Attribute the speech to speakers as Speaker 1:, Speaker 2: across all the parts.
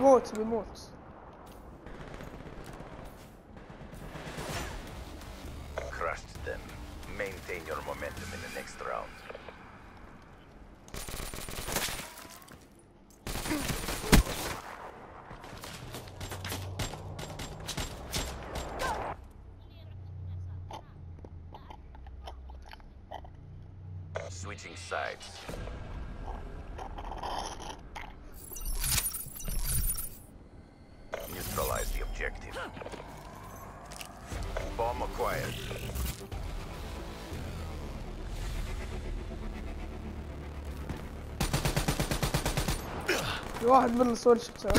Speaker 1: remote, remote.
Speaker 2: Crushed them. Maintain your momentum in the next round. Switching sides. objective. Bomb acquired.
Speaker 1: في واحد من السول شفته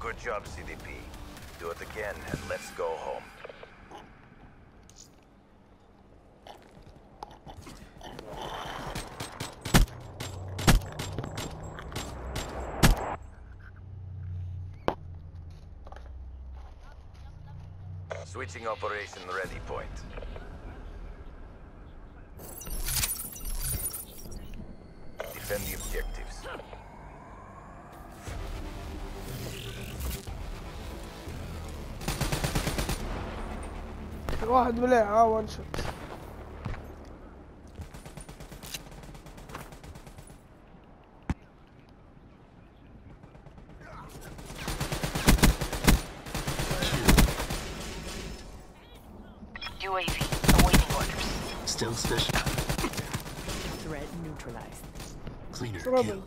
Speaker 2: Good job, CDP. Do it again and let's go home. Switching operation ready point. Defend the objectives.
Speaker 1: في واحد مليح ها وان شوت
Speaker 3: UAV awaiting orders.
Speaker 4: Still suspicious.
Speaker 5: Threat neutralized.
Speaker 4: Cleaner.
Speaker 1: Problem.